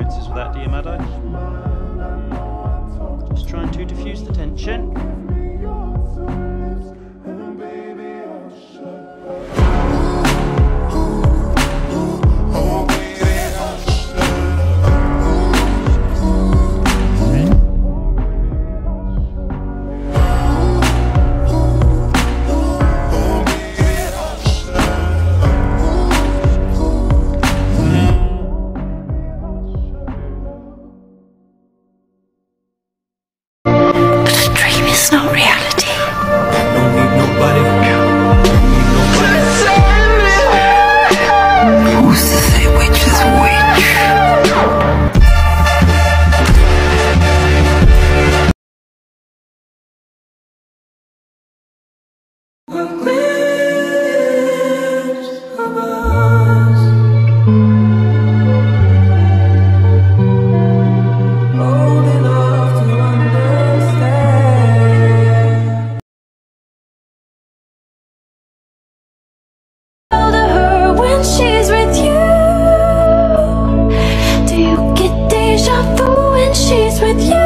experiences with that DMADO. Just trying to diffuse the tension. deja the when she's with you.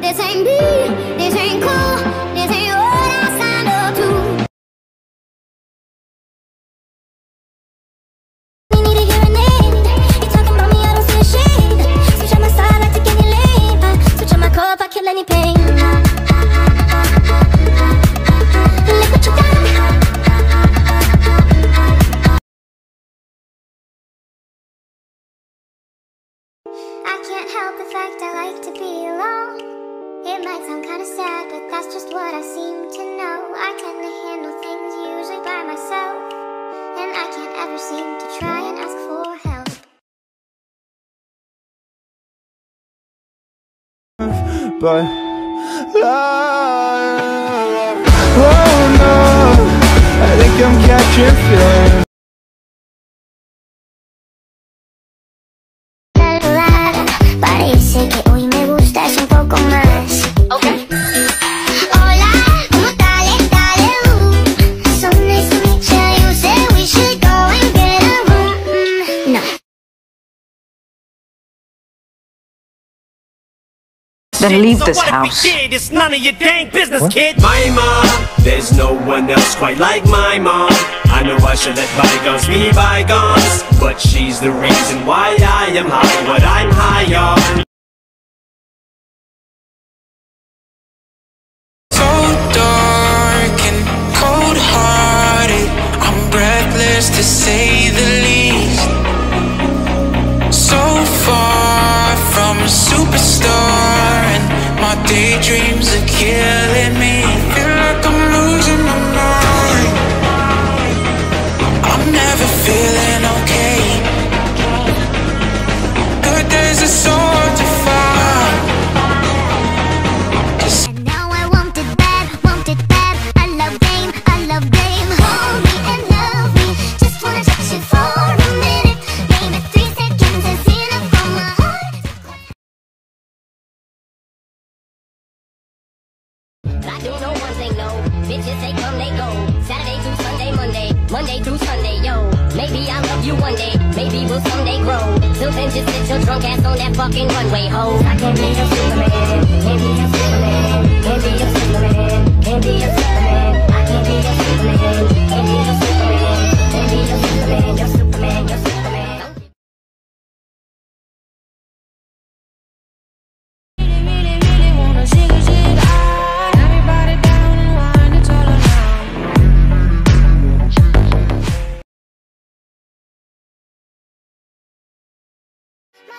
This ain't me, this ain't cool but I, oh no, I think I'm catching feelings. Then leave this house. It's none of your dang business, kid. My mom, there's no one else quite like my mom. I know I should let bygones be bygones, but she's the reason why I am high. What I'm high on. Bitches, they come, they go. Saturday through Sunday, Monday. Monday through Sunday, yo. Maybe I'll love you one day. Maybe we'll someday grow. Till then, just sit your drunk ass on that fucking runway, ho. I can't be a superman. Can't be a superman. Can't be a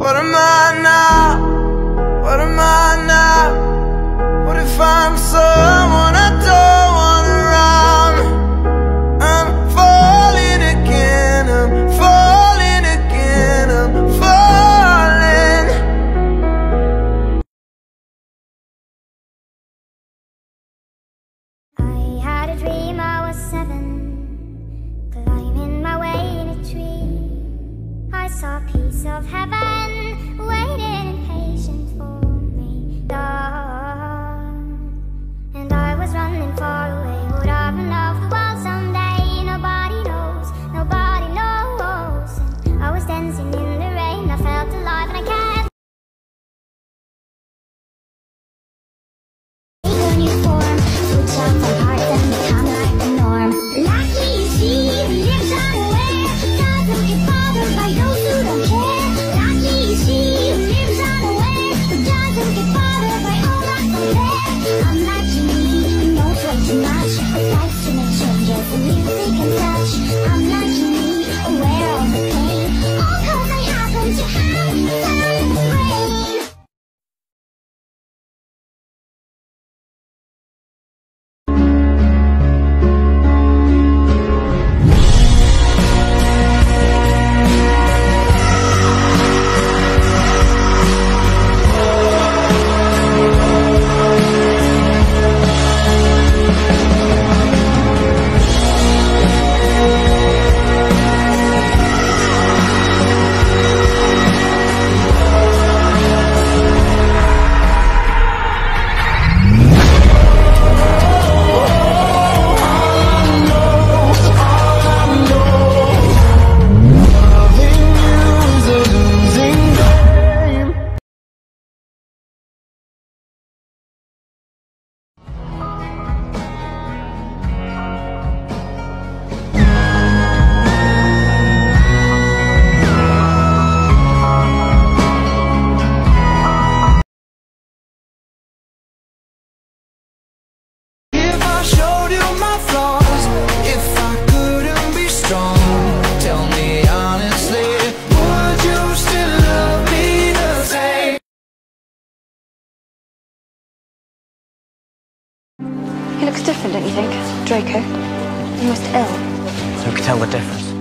What am I now? What am I now? What if I'm someone I don't want? I'm falling again, I'm falling again, I'm falling. I had a dream I was seven, climbing my way in a tree. I saw a piece of heaven He looks different, don't you think? Draco. Almost ill. Who can tell the difference?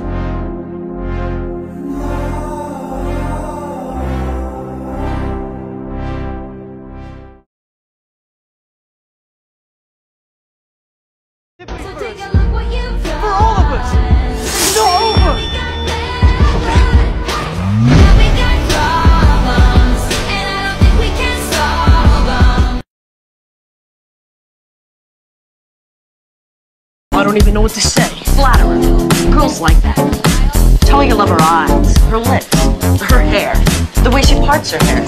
Don't even know what to say. Flatterer. Girls like that. Tell her you love her eyes, her lips, her hair, the way she parts her hair.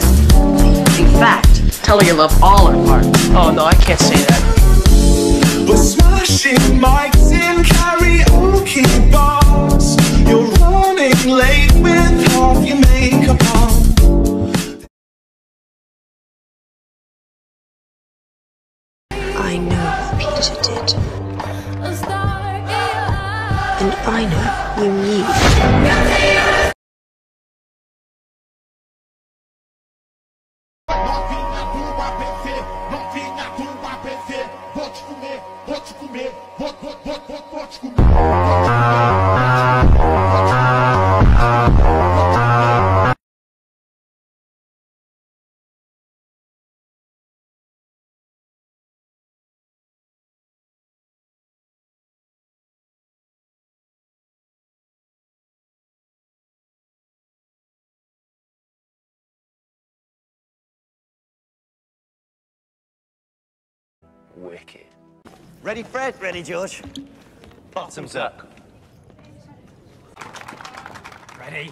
In fact, tell her you love all her parts. Oh no, I can't say that. We're smashing mics in karaoke bars. You're running late with half your makeup on. I know Peter did. And I know you knew. Wicked. Ready, Fred? Ready, George? Bottoms up. Ready?